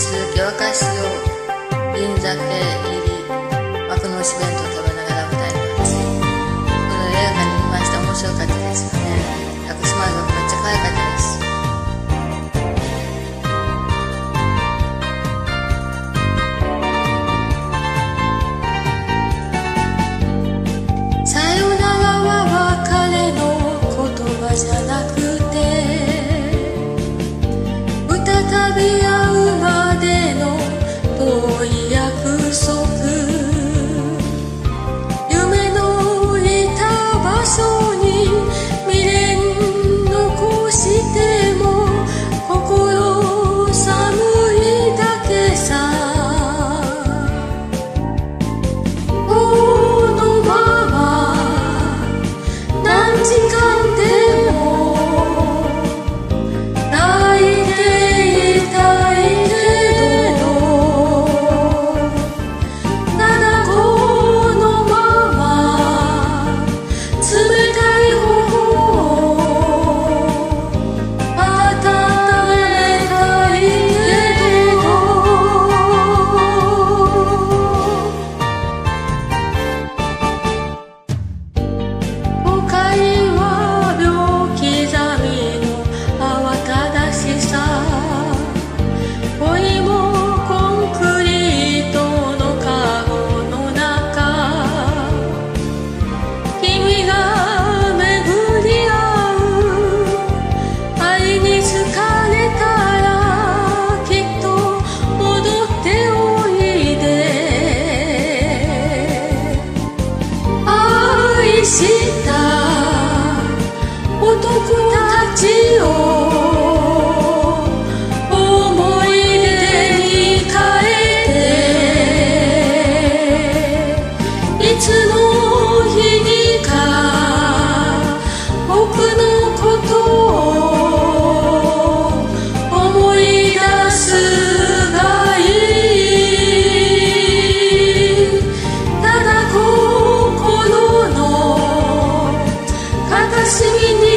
数教科書を銀座系入り幕の内弁当食べ Give me